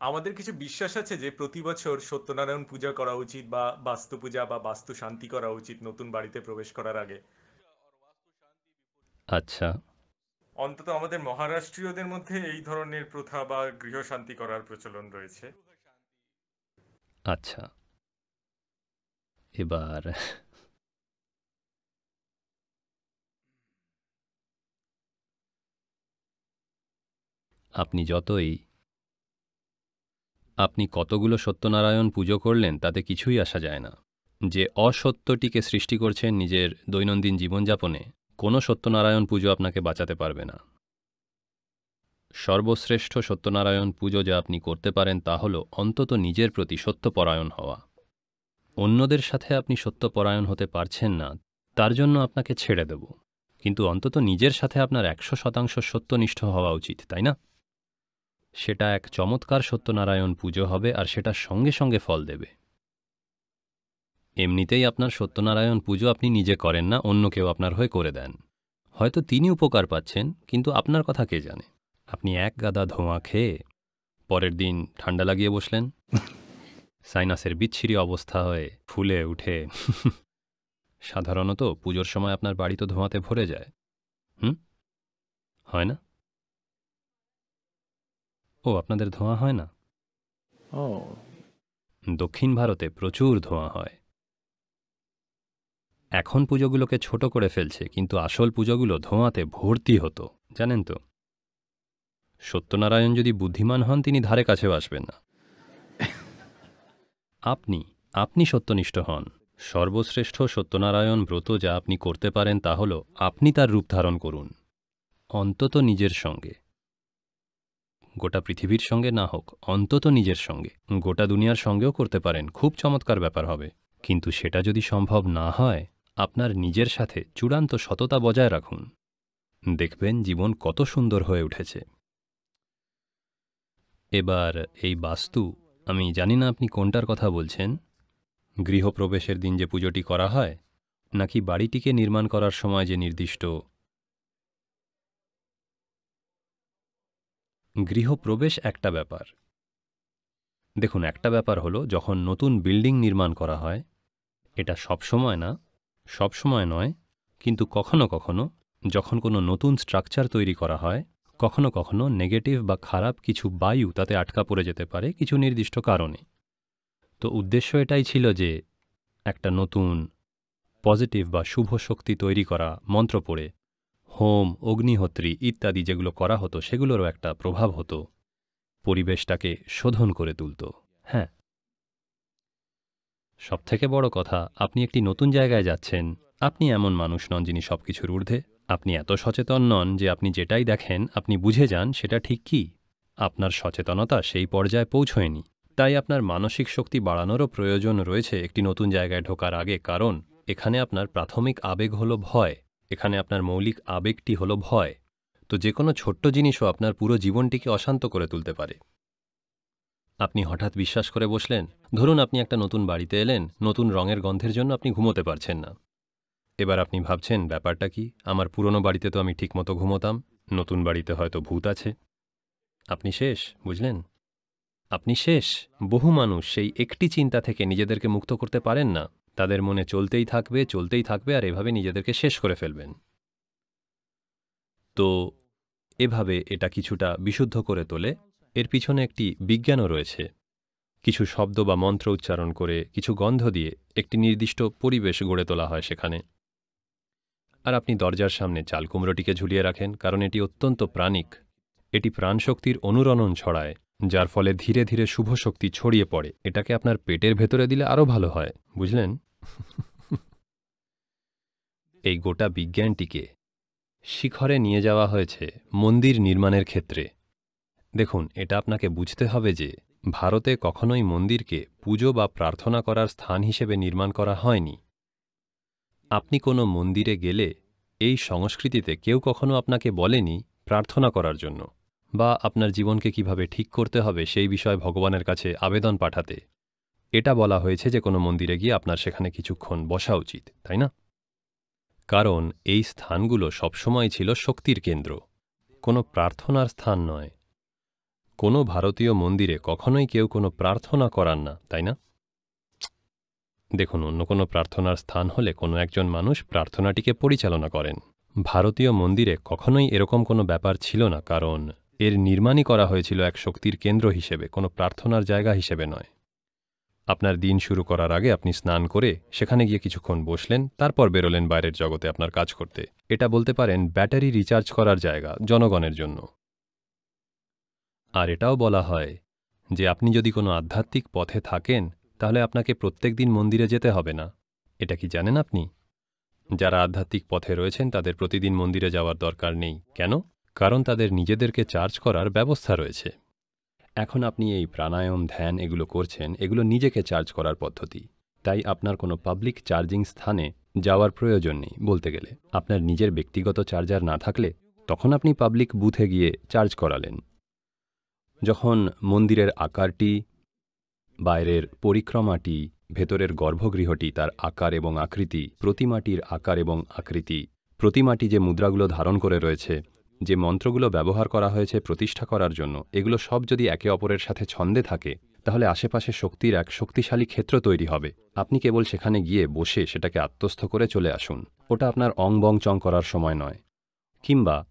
আমাদের কিছু বিশ্বাস আছে যে প্রতি বছর সত্যনারায়ণ পূজা করা উচিত বা বাস্তু পূজা বা বাস্তু শান্তি করা উচিত নতুন বাড়িতে প্রবেশ করার আগে। আচ্ছা। অন্তত আমাদের মহারাষ্ট্রীয়দের মধ্যে এই ধরনের প্রথা বা গৃহশান্তি করার প্রচলন রয়েছে। আচ্ছা। এবার আপনি যতই আপনি কতগুলো সত্যনারায়ণ পুজো করলেন তাতে কিছুই আসা যায় না। যে অসত্যটিকে সৃষ্টি করছেন নিজের দৈনন্দিন জীবনযাপনে, কোনো সত্যনারায়ণ পুজো আপনাকে বাঁচাতে পারবে না। সর্বশ্রেষ্ঠ সত্যনারায়ণ পুজো যা আপনি করতে পারেন তা হল অন্তত নিজের প্রতি সত্যপরায়ণ হওয়া। অন্যদের সাথে আপনি সত্যপরায়ণ হতে পারছেন না, তার জন্য আপনাকে ছেড়ে দেব। কিন্তু অন্তত নিজের সাথে আপনার একশো শতাংশ সত্যনিষ্ঠ হওয়া উচিত, তাই না? সেটা এক চমৎকার সত্যনারায়ণ পুজো হবে আর সেটা সঙ্গে সঙ্গে ফল দেবে। এমনিতেই আপনার সত্যনারায়ণ পুজো আপনি নিজে করেন না, অন্য কেউ আপনার হয়ে করে দেন। হয়তো তিনি উপকার পাচ্ছেন, কিন্তু আপনার কথা কে জানে? আপনি এক গাদা ধোঁয়া খেয়ে পরের দিন ঠান্ডা লাগিয়ে বসলেন। সাইনাসের বিচ্ছিরি অবস্থা হয়ে ফুলে উঠে। সাধারণত পুজোর সময় আপনার বাড়ি তো ধোঁয়াতে ভরে যায়। হুম? হয় না? ও আপনাদের ধোঁয়া হয় না? ও। দক্ষিণ ভারতে প্রচুর ধোঁয়া হয়। এখন পুজোগুলোকে ছোট করে ফেলছে কিন্তু আসল পুজোগুলো ধোঁয়াতে ভর্তি হতো জানেন তো? সত্যনারায়ণ যদি বুদ্ধিমান হন তিনি ধারে কাছেও আসবেন না। আপনি আপনি সত্যনিষ্ঠ হন। সর্বশ্রেষ্ঠ সত্যনারায়ণ ব্রত যা আপনি করতে পারেন তা হল আপনি তার রূপ ধারণ করুন। অন্তত নিজের সঙ্গে। গোটা পৃথিবীর সঙ্গে না হোক, অন্তত নিজের সঙ্গে। গোটা দুনিয়ার সঙ্গেও করতে পারেন, খুব চমৎকার ব্যাপার হবে। কিন্তু সেটা যদি সম্ভব না হয়, আপনার নিজের সাথে চূড়ান্ত সততা বজায় রাখুন। দেখবেন জীবন কত সুন্দর হয়ে উঠেছে। এবার এই বাস্তু, আমি জানি না আপনি কোনটার কথা বলছেন। গৃহপ্রবেশের দিন যে পুজোটি করা হয়, নাকি বাড়িটিকে নির্মাণ করার সময় যে নির্দিষ্ট গৃহপ্রবেশ একটা ব্যাপার। দেখুন, একটা ব্যাপার হলো, যখন নতুন বিল্ডিং নির্মাণ করা হয়, এটা সব সময় না সব সময় নয়, কিন্তু কখনো কখনো যখন কোনো নতুন স্ট্রাকচার তৈরি করা হয়, কখনো কখনো নেগেটিভ বা খারাপ কিছু বায়ু তাতে আটকা পড়ে যেতে পারে কিছু নির্দিষ্ট কারণে। তো উদ্দেশ্য এটাই ছিল যে, একটা নতুন, পজিটিভ বা শুভ শক্তি তৈরি করা মন্ত্র পড়ে হোম, অগ্নিহোত্রী ইত্যাদি যেগুলো করা হতো, সেগুলোরও একটা প্রভাব হতো। পরিবেশটাকে শোধন করে তুলত। হ্যাঁ। সবথেকে বড় কথা, আপনি একটি নতুন জায়গায় যাচ্ছেন। আপনি এমন মানুষ নন যিনি সব কিছুর ঊর্ধ্বে। আপনি এত সচেতন নন যে আপনি যেটাই দেখেন, আপনি বুঝে যান সেটা ঠিক কি। আপনার সচেতনতা সেই পর্যায়ে পৌঁছয়নি। তাই আপনার মানসিক শক্তি বাড়ানোরও প্রয়োজন রয়েছে একটি নতুন জায়গায় ঢোকার আগে, কারণ এখানে আপনার প্রাথমিক আবেগ হলো ভয়। এখানে আপনার মৌলিক আবেগটি হলো ভয়। তো যে কোনো ছোট্ট জিনিসও আপনার পুরো জীবনটিকে অশান্ত করে তুলতে পারে। আপনি হঠাৎ বিশ্বাস করে বসলেন, ধরুন আপনি একটা নতুন বাড়িতে এলেন, নতুন রঙের গন্ধের জন্য আপনি ঘুমোতে পারছেন না। এবার আপনি ভাবছেন, ব্যাপারটা কি? আমার পুরনো বাড়িতে তো আমি ঠিকমতো ঘুমোতাম, নতুন বাড়িতে হয়তো ভূত আছে। আপনি শেষ, বুঝলেন? আপনি শেষ, বহু মানুষ সেই একটি চিন্তা থেকে নিজেদেরকে মুক্ত করতে পারেন না। তাদের মনে চলতেই থাকবে চলতেই থাকবে আর এভাবে নিজেদেরকে শেষ করে ফেলবেন। তো এভাবে এটা কিছুটা বিশুদ্ধ করে তোলে। এর পিছনে একটি বিজ্ঞানও রয়েছে। কিছু শব্দ বা মন্ত্র উচ্চারণ করে কিছু গন্ধ দিয়ে একটি নির্দিষ্ট পরিবেশ গড়ে তোলা হয় সেখানে। আর আপনি দরজার সামনে চাল কুমড়োটিকে ঝুলিয়ে রাখেন, কারণ এটি অত্যন্ত প্রাণিক। এটি প্রাণশক্তির অনুরণন ছড়ায়, যার ফলে ধীরে ধীরে শুভ শক্তি ছড়িয়ে পড়ে। এটাকে আপনার পেটের ভেতরে দিলে আরও ভালো হয়, বুঝলেন? এই গোটা বিজ্ঞানটিকে শিখরে নিয়ে যাওয়া হয়েছে মন্দির নির্মাণের ক্ষেত্রে। দেখুন, এটা আপনাকে বুঝতে হবে যে ভারতে কখনোই মন্দিরকে পুজো বা প্রার্থনা করার স্থান হিসেবে নির্মাণ করা হয়নি। আপনি কোনো মন্দিরে গেলে এই সংস্কৃতিতে কেউ কখনো আপনাকে বলেনি প্রার্থনা করার জন্য, বা আপনার জীবনকে কীভাবে ঠিক করতে হবে সেই বিষয়ে ভগবানের কাছে আবেদন পাঠাতে। এটা বলা হয়েছে যে কোনো মন্দিরে গিয়ে আপনার সেখানে কিছুক্ষণ বসা উচিত, তাই না? কারণ এই স্থানগুলো সবসময় ছিল শক্তির কেন্দ্র, কোনো প্রার্থনার স্থান নয়। কোনো ভারতীয় মন্দিরে কখনোই কেউ কোনো প্রার্থনা করান না, তাই না? দেখুন, অন্য কোনো প্রার্থনার স্থান হলে কোনো একজন মানুষ প্রার্থনাটিকে পরিচালনা করেন। ভারতীয় মন্দিরে কখনোই এরকম কোনো ব্যাপার ছিল না, কারণ এর নির্মাণই করা হয়েছিল এক শক্তির কেন্দ্র হিসেবে, কোনো প্রার্থনার জায়গা হিসেবে নয়। আপনার দিন শুরু করার আগে আপনি স্নান করে সেখানে গিয়ে কিছুক্ষণ বসলেন, তারপর বেরোলেন বাইরের জগতে আপনার কাজ করতে। এটা বলতে পারেন ব্যাটারি রিচার্জ করার জায়গা, জনগণের জন্য। আর এটাও বলা হয় যে আপনি যদি কোনো আধ্যাত্মিক পথে থাকেন, তাহলে আপনাকে প্রত্যেক দিন মন্দিরে যেতে হবে না। এটা কি জানেন আপনি? যারা আধ্যাত্মিক পথে রয়েছেন, তাদের প্রতিদিন মন্দিরে যাওয়ার দরকার নেই। কেন? কারণ তাদের নিজেদেরকে চার্জ করার ব্যবস্থা রয়েছে। এখন আপনি এই প্রাণায়াম, ধ্যান এগুলো করছেন, এগুলো নিজেকে চার্জ করার পদ্ধতি। তাই আপনার কোনো পাবলিক চার্জিং স্থানে যাওয়ার প্রয়োজন নেই, বলতে গেলে। আপনার নিজের ব্যক্তিগত চার্জার না থাকলে তখন আপনি পাবলিক বুথে গিয়ে চার্জ করালেন। যখন মন্দিরের আকারটি, বাইরের পরিক্রমাটি, ভেতরের গর্ভগৃহটি, তার আকার এবং আকৃতি, প্রতিমাটির আকার এবং আকৃতি, প্রতিমাটি যে মুদ্রাগুলো ধারণ করে রয়েছে যে মন্ত্রগুলো ব্যবহার করা হয়েছে প্রতিষ্ঠা করার জন্য, এগুলো সব যদি একে অপরের সাথে ছন্দে থাকে, তাহলে আশেপাশে শক্তির এক শক্তিশালী ক্ষেত্র তৈরি হবে। আপনি কেবল সেখানে গিয়ে বসে সেটাকে আত্মস্থ করে চলে আসুন। ওটা আপনার অং বং চং করার সময় নয়। কিংবা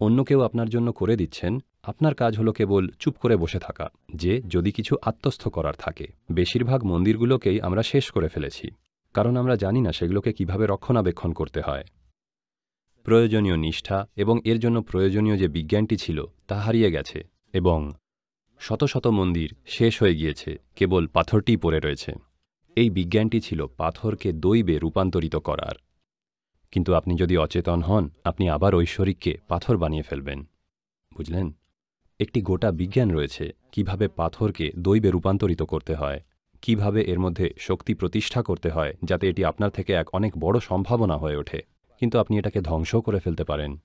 অন্য কেউ আপনার জন্য করে দিচ্ছেন, আপনার কাজ হলো কেবল চুপ করে বসে থাকা, যে যদি কিছু আত্মস্থ করার থাকে। বেশিরভাগ মন্দিরগুলোকেই আমরা শেষ করে ফেলেছি। কারণ আমরা জানি না সেগুলোকে কীভাবে রক্ষণাবেক্ষণ করতে হয়। প্রয়োজনীয় নিষ্ঠা এবং এর জন্য প্রয়োজনীয় যে বিজ্ঞানটি ছিল, তা হারিয়ে গেছে এবং শত শত মন্দির শেষ হয়ে গিয়েছে, কেবল পাথরটিই পড়ে রয়েছে। এই বিজ্ঞানটি ছিল পাথরকে দৈবে রূপান্তরিত করার। কিন্তু আপনি যদি অচেতন হন, আপনি আবার ঐশ্বরিককে পাথর বানিয়ে ফেলবেন। বুঝলেন? একটি গোটা বিজ্ঞান রয়েছে, কীভাবে পাথরকে দৈবে রূপান্তরিত করতে হয়, কীভাবে এর মধ্যে শক্তি প্রতিষ্ঠা করতে হয়, যাতে এটি আপনার থেকে এক অনেক বড় সম্ভাবনা হয়ে ওঠে। কিন্তু আপনি এটাকে ধ্বংস করে ফেলতে পারেন।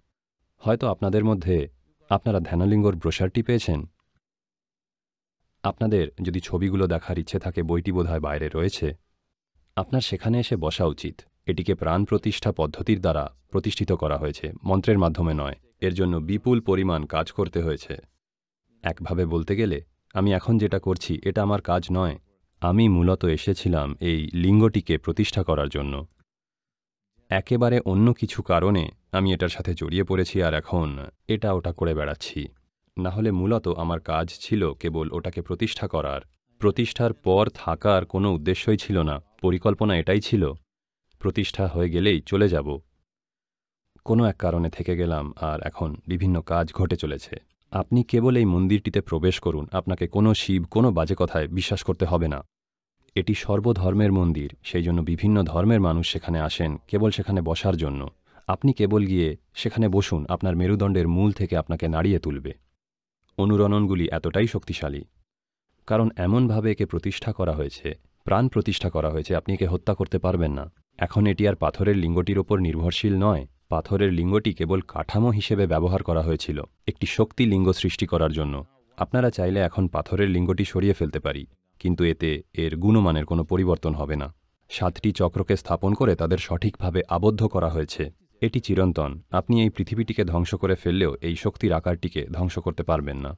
হয়তো আপনাদের মধ্যে আপনারা ধ্যানলিঙ্গর ব্রোশারটি পেয়েছেন। আপনাদের যদি ছবিগুলো দেখার ইচ্ছে থাকে, বইটি বোধহয় বাইরে রয়েছে। আপনার সেখানে এসে বসা উচিত। এটিকে প্রাণ প্রতিষ্ঠা পদ্ধতির দ্বারা প্রতিষ্ঠিত করা হয়েছে, মন্ত্রের মাধ্যমে নয়। এর জন্য বিপুল পরিমাণ কাজ করতে হয়েছে। একভাবে বলতে গেলে, আমি এখন যেটা করছি, এটা আমার কাজ নয়। আমি মূলত এসেছিলাম এই লিঙ্গটিকে প্রতিষ্ঠা করার জন্য। একেবারে অন্য কিছু কারণে আমি এটার সাথে জড়িয়ে পড়েছি আর এখন এটা ওটা করে বেড়াচ্ছি। না হলে মূলত আমার কাজ ছিল কেবল ওটাকে প্রতিষ্ঠা করার। প্রতিষ্ঠার পর থাকার কোনো উদ্দেশ্যই ছিল না, পরিকল্পনা এটাই ছিল। প্রতিষ্ঠা হয়ে গেলেই চলে যাব। কোনো এক কারণে থেকে গেলাম আর এখন বিভিন্ন কাজ ঘটে চলেছে। আপনি কেবল এই মন্দিরটিতে প্রবেশ করুন, আপনাকে কোনো শিব, কোনো বাজে কথায় বিশ্বাস করতে হবে না। এটি সর্বধর্মের মন্দির, সেই জন্য বিভিন্ন ধর্মের মানুষ সেখানে আসেন, কেবল সেখানে বসার জন্য। আপনি কেবল গিয়ে সেখানে বসুন, আপনার মেরুদণ্ডের মূল থেকে আপনাকে নাড়িয়ে তুলবে। অনুরণনগুলি এতটাই শক্তিশালী। কারণ এমনভাবে একে প্রতিষ্ঠা করা হয়েছে, প্রাণ প্রতিষ্ঠা করা হয়েছে, আপনি একে হত্যা করতে পারবেন না। এখন এটি আর পাথরের লিঙ্গটির ওপর নির্ভরশীল নয়। পাথরের লিঙ্গটি কেবল কাঠামো হিসেবে ব্যবহার করা হয়েছিল, একটি শক্তি লিঙ্গ সৃষ্টি করার জন্য। আপনারা চাইলে এখন পাথরের লিঙ্গটি সরিয়ে ফেলতে পারি। কিন্তু এতে এর গুণমানের কোনো পরিবর্তন হবে না। সাতটি চক্রকে স্থাপন করে তাদের সঠিকভাবে আবদ্ধ করা হয়েছে। এটি চিরন্তন। আপনি এই পৃথিবীটিকে ধ্বংস করে ফেললেও এই শক্তির আকারটিকে ধ্বংস করতে পারবেন না।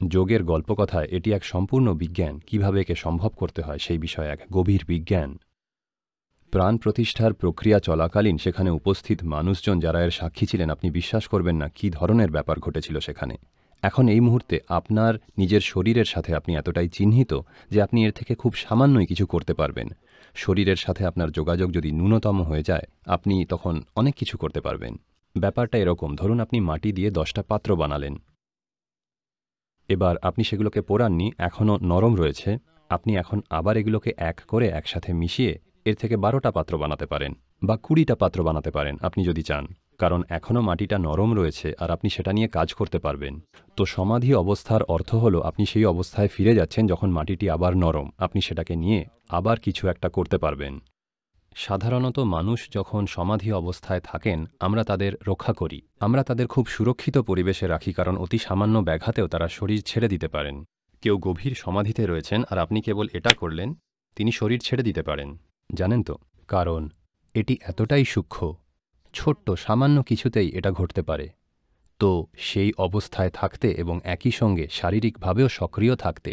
যোগের গল্পকথায় এটি এক সম্পূর্ণ বিজ্ঞান। কীভাবে একে সম্ভব করতে হয় সেই বিষয়ে এক গভীর বিজ্ঞান। প্রাণ প্রতিষ্ঠার প্রক্রিয়া চলাকালীন সেখানে উপস্থিত মানুষজন যারা এর সাক্ষী ছিলেন, আপনি বিশ্বাস করবেন না কী ধরনের ব্যাপার ঘটেছিল সেখানে। এখন এই মুহূর্তে আপনার নিজের শরীরের সাথে আপনি এতটাই চিহ্নিত যে আপনি এর থেকে খুব সামান্যই কিছু করতে পারবেন। শরীরের সাথে আপনার যোগাযোগ যদি ন্যূনতম হয়ে যায়, আপনি তখন অনেক কিছু করতে পারবেন। ব্যাপারটা এরকম, ধরুন আপনি মাটি দিয়ে দশটা পাত্র বানালেন। এবার আপনি সেগুলোকে পোড়াননি, এখনও নরম রয়েছে, আপনি এখন আবার এগুলোকে এক করে একসাথে মিশিয়ে এর থেকে বারোটা পাত্র বানাতে পারেন বা কুড়িটা পাত্র বানাতে পারেন, আপনি যদি চান। কারণ এখনও মাটিটা নরম রয়েছে আর আপনি সেটা নিয়ে কাজ করতে পারবেন। তো সমাধি অবস্থার অর্থ হলো আপনি সেই অবস্থায় ফিরে যাচ্ছেন যখন মাটিটি আবার নরম। আপনি সেটাকে নিয়ে আবার কিছু একটা করতে পারবেন। সাধারণত মানুষ যখন সমাধি অবস্থায় থাকেন, আমরা তাদের রক্ষা করি। আমরা তাদের খুব সুরক্ষিত পরিবেশে রাখি কারণ অতি সামান্য ব্যাঘাতেও তারা শরীর ছেড়ে দিতে পারেন। কেউ গভীর সমাধিতে রয়েছেন আর আপনি কেবল এটা করলেন, তিনি শরীর ছেড়ে দিতে পারেন। জানেন তো? কারণ এটি এতটাই সূক্ষ্ম। ছোট্ট, সামান্য কিছুতেই এটা ঘটতে পারে। তো সেই অবস্থায় থাকতে এবং একই সঙ্গে শারীরিকভাবেও সক্রিয় থাকতে,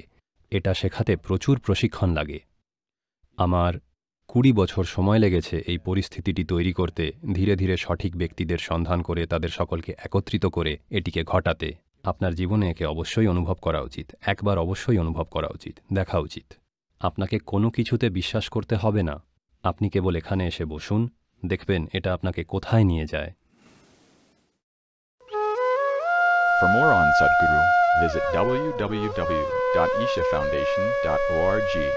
এটা শেখাতে প্রচুর প্রশিক্ষণ লাগে। আমার কুড়ি বছর সময় লেগেছে এই পরিস্থিতিটি তৈরি করতে, ধীরে ধীরে সঠিক ব্যক্তিদের সন্ধান করে তাদের সকলকে একত্রিত করে এটিকে ঘটাতে। আপনার জীবনে একে অবশ্যই অনুভব করা উচিত, একবার অবশ্যই অনুভব করা উচিত, দেখা উচিত। আপনাকে কোনো কিছুতে বিশ্বাস করতে হবে না। আপনি কেবল এখানে এসে বসুন দেখবেন এটা আপনাকে কোথায় নিয়ে যায় For more on Sadhguru, visit www.ishafoundation.org.